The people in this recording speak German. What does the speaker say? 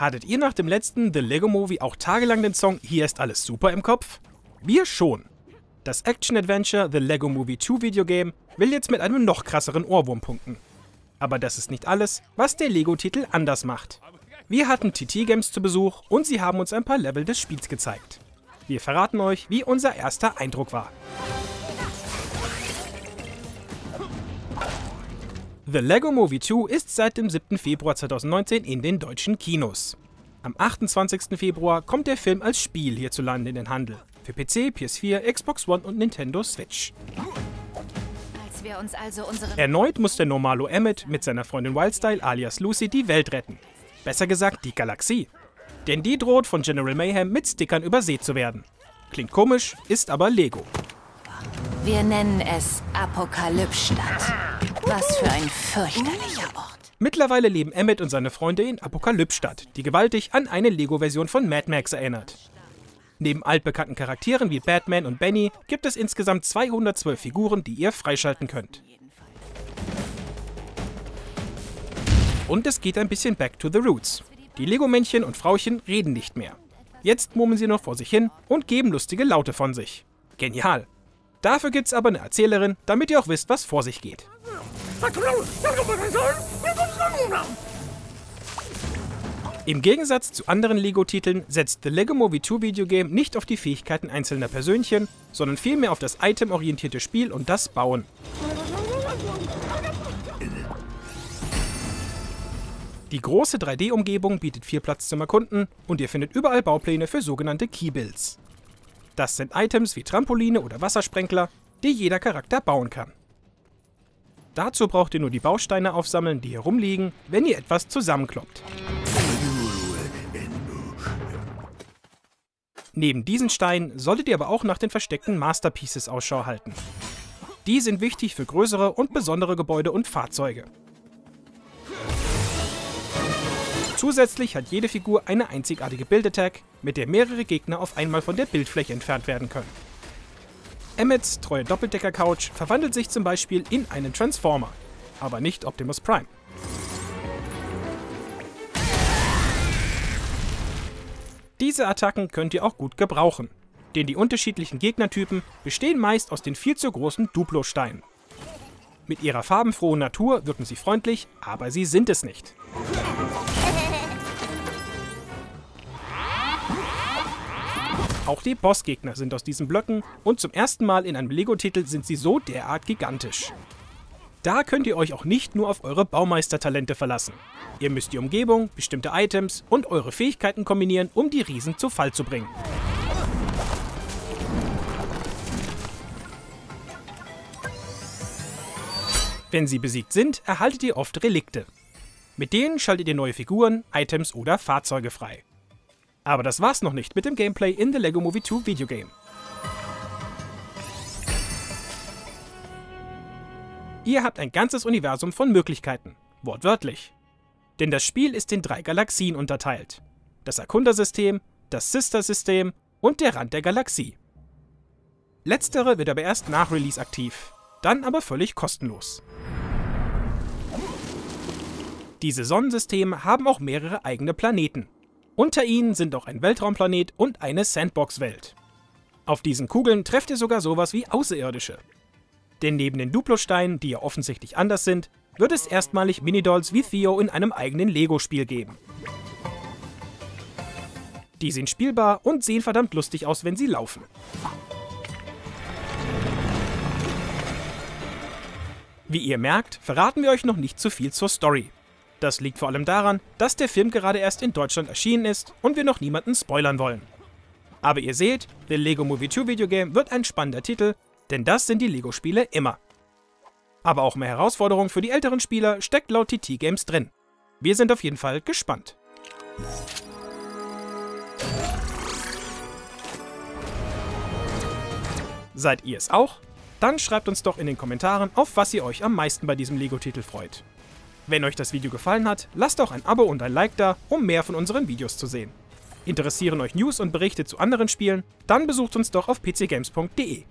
Hattet ihr nach dem letzten The Lego Movie auch tagelang den Song Hier ist alles super im Kopf? Wir schon. Das Action-Adventure The Lego Movie 2 Videogame will jetzt mit einem noch krasseren Ohrwurm punkten. Aber das ist nicht alles, was der Lego-Titel anders macht. Wir hatten TT Games zu Besuch und sie haben uns ein paar Level des Spiels gezeigt. Wir verraten euch, wie unser erster Eindruck war. The Lego Movie 2 ist seit dem 7. Februar 2019 in den deutschen Kinos. Am 28. Februar kommt der Film als Spiel hierzulande in den Handel. Für PC, PS4, Xbox One und Nintendo Switch. Also Erneut muss der Normalo Emmett mit seiner Freundin Wildstyle alias Lucy die Welt retten. Besser gesagt die Galaxie. Denn die droht von General Mayhem mit Stickern übersät zu werden. Klingt komisch, ist aber Lego. Wir nennen es Apokalypstadt. Was für ein fürchterlicher Ort. Mittlerweile leben Emmett und seine Freunde in Apokalypstadt, die gewaltig an eine Lego-Version von Mad Max erinnert. Neben altbekannten Charakteren wie Batman und Benny gibt es insgesamt 212 Figuren, die ihr freischalten könnt. Und es geht ein bisschen back to the roots. Die Lego-Männchen und Frauchen reden nicht mehr. Jetzt murmeln sie noch vor sich hin und geben lustige Laute von sich. Genial. Dafür gibt's aber eine Erzählerin, damit ihr auch wisst, was vor sich geht. Im Gegensatz zu anderen Lego-Titeln setzt The Lego Movie 2 Videogame nicht auf die Fähigkeiten einzelner Persönchen, sondern vielmehr auf das itemorientierte Spiel und das Bauen. Die große 3D-Umgebung bietet viel Platz zum Erkunden und ihr findet überall Baupläne für sogenannte Keybills. Das sind Items wie Trampoline oder Wassersprenkler, die jeder Charakter bauen kann. Dazu braucht ihr nur die Bausteine aufsammeln, die hier rumliegen, wenn ihr etwas zusammenkloppt. Neben diesen Steinen solltet ihr aber auch nach den versteckten Masterpieces Ausschau halten. Die sind wichtig für größere und besondere Gebäude und Fahrzeuge. Zusätzlich hat jede Figur eine einzigartige Build-Attack, mit der mehrere Gegner auf einmal von der Bildfläche entfernt werden können. Emmets treue Doppeldecker-Couch verwandelt sich zum Beispiel in einen Transformer, aber nicht Optimus Prime. Diese Attacken könnt ihr auch gut gebrauchen, denn die unterschiedlichen Gegnertypen bestehen meist aus den viel zu großen Duplo-Steinen. Mit ihrer farbenfrohen Natur wirken sie freundlich, aber sie sind es nicht. Auch die Bossgegner sind aus diesen Blöcken und zum ersten Mal in einem Lego-Titel sind sie so derart gigantisch. Da könnt ihr euch auch nicht nur auf eure Baumeistertalente verlassen. Ihr müsst die Umgebung, bestimmte Items und eure Fähigkeiten kombinieren, um die Riesen zu Fall zu bringen. Wenn sie besiegt sind, erhaltet ihr oft Relikte. Mit denen schaltet ihr neue Figuren, Items oder Fahrzeuge frei. Aber das war's noch nicht mit dem Gameplay in The Lego Movie 2 Videogame. Ihr habt ein ganzes Universum von Möglichkeiten, wortwörtlich. Denn das Spiel ist in drei Galaxien unterteilt. Das Erkundersystem, das Sister-System und der Rand der Galaxie. Letztere wird aber erst nach Release aktiv, dann aber völlig kostenlos. Diese Sonnensysteme haben auch mehrere eigene Planeten, unter ihnen sind auch ein Weltraumplanet und eine Sandbox-Welt. Auf diesen Kugeln trefft ihr sogar sowas wie Außerirdische. Denn neben den Duplo-Steinen, die ja offensichtlich anders sind, wird es erstmalig Minidolls wie Theo in einem eigenen Lego-Spiel geben. Die sind spielbar und sehen verdammt lustig aus, wenn sie laufen. Wie ihr merkt, verraten wir euch noch nicht zu viel zur Story. Das liegt vor allem daran, dass der Film gerade erst in Deutschland erschienen ist und wir noch niemanden spoilern wollen. Aber ihr seht, The Lego Movie 2 Videogame wird ein spannender Titel, denn das sind die Lego-Spiele immer. Aber auch mehr Herausforderungen für die älteren Spieler steckt laut TT Games drin. Wir sind auf jeden Fall gespannt. Seid ihr es auch? Dann schreibt uns doch in den Kommentaren, auf was ihr euch am meisten bei diesem Lego-Titel freut. Wenn euch das Video gefallen hat, lasst auch ein Abo und ein Like da, um mehr von unseren Videos zu sehen. Interessieren euch News und Berichte zu anderen Spielen? Dann besucht uns doch auf pcgames.de.